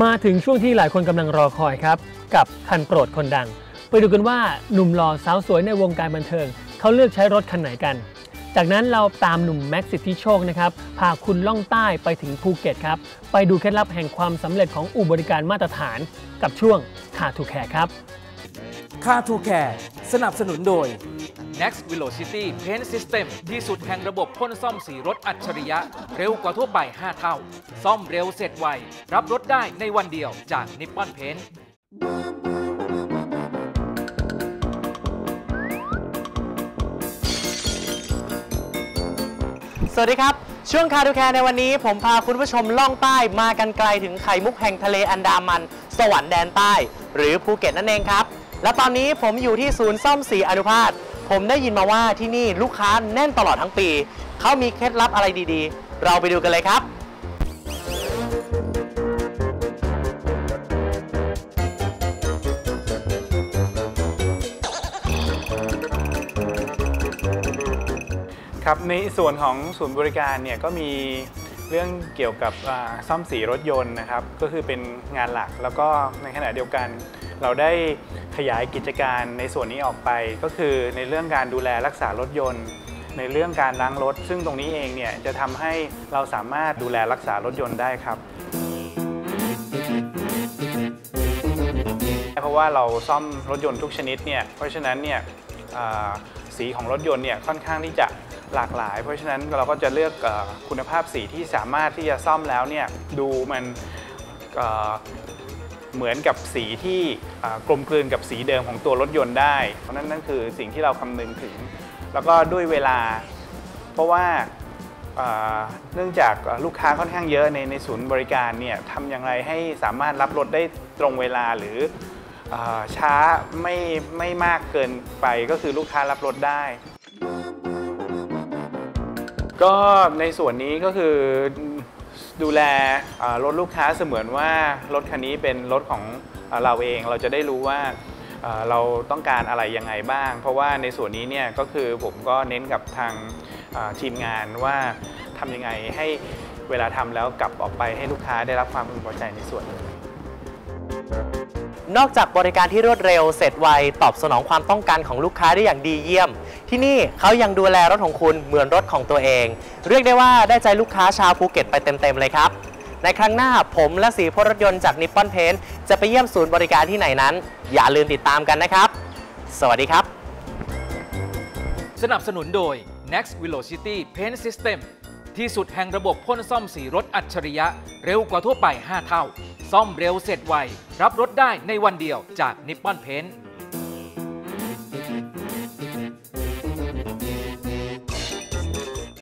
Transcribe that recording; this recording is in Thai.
มาถึงช่วงที่หลายคนกำลังรอคอยครับ กับคันโปรดคนดัง ไปดูกันว่าหนุ่มหล่อสาวสวยในวงการบันเทิง เขาเลือกใช้รถคันไหนกัน จากนั้นเราตามหนุ่มแม็กซ์สิทธิโชคนะครับพาคุณล่องใต้ไปถึงภูเก็ตครับ ไปดูเคล็ดลับแห่งความสำเร็จของอู่บริการมาตรฐาน กับช่วง Car to Care ครับ Car to Careสนับสนุนโดย Next Velocity Paint System ที่สุดแห่งระบบพ่นซ่อมสีรถอัจฉริยะ เร็วกว่าทั่วไป 5 เท่า ซ่อมเร็วเสร็จไว รับรถได้ในวันเดียวจากนิปปอนเพนสวัสดีครับ ช่วงคาดูแคร์ในวันนี้ ผมพาคุณผู้ชมล่องใต้มากันไกลถึงไข่มุกแห่งทะเลอันดามัน สวรรค์แดนใต้ หรือภูเก็ตนั่นเองครับ และตอนนี้ผมอยู่ที่ศูนย์ซ่อมสีอนุภาคผมได้ยินมาว่าที่นี่ลูกค้าแน่นตลอดทั้งปี เขามีเคล็ดลับอะไรดีๆ เราไปดูกันเลยครับ ครับในส่วนของศูนย์บริการเนี่ยก็มี เรื่องเกี่ยวกับซ่อมสีรถยนต์นะครับก็คือเป็นงานหลักแล้วก็ในขณะเดียวกัน เราได้ขยายกิจการในส่วนนี้ออกไป ก็คือในเรื่องการดูแลรักษารถยนต์ ในเรื่องการล้างรถ ซึ่งตรงนี้เองเนี่ยจะทำให้เราสามารถดูแลรักษารถยนต์ได้ครับเพราะว่าเราซ่อมรถยนต์ทุกชนิดเนี่ยเพราะฉะนั้นเนี่ยสีของรถยนต์เนี่ยค่อนข้างที่จะ หลากหลาย เพราะฉะนั้นเราก็จะเลือกคุณภาพสีที่สามารถที่จะซ่อมแล้วเนี่ยดูมันเหมือนกับสีที่กลมกลืนกับสีเดิมของตัวรถยนต์ได้ เพราะนั้นนั่นคือสิ่งที่เราคำนึงถึง แล้วก็ด้วยเวลา เพราะว่าเนื่องจากลูกค้าค่อนข้างเยอะในในศูนย์บริการเนี่ยทำอย่างไรให้สามารถรับรถได้ตรงเวลาหรืออช้าไม่ไม่มากเกินไปก็คือลูกค้ารับรถได้ ก็ในส่วนนี้ก็คือดูแลรถลูกค้าเสมือนว่ารถคันนี้เป็นรถของเราเองเราจะได้รู้ว่าเราต้องการอะไรยังไงบ้าง เพราะว่าในส่วนนี้เนี่ยก็คือผมก็เน้นกับทางทีมงานว่าทำยังไงให้เวลาทำแล้วกลับออกไปให้ลูกค้าได้รับความพึงพอใจในส่วนนี้ นอกจากบริการที่รวดเร็วเสร็จไวตอบสนองความต้องการของลูกค้าได้อย่างดีเยี่ยม ที่นี่เขายังดูแลรถของคุณเหมือนรถของตัวเอง เรียกได้ว่าได้ใจลูกค้าชาวภูเก็ตไปเต็มๆเลยครับ ในครั้งหน้าผมและสีพ่นรถยนต์จาก Nippon Paint จะไปเยี่ยมศูนย์บริการที่ไหนนั้น อย่าลืมติดตามกันนะครับ สวัสดีครับ สนับสนุนโดย Next Velocity Paint System ที่สุดแห่งระบบพ่นซ่อมสีรถอัจฉริยะเร็วกว่าทั่วไป 5 เท่า ซ่อมเร็วเสร็จไว รับรถได้ในวันเดียวจาก Nippon Paint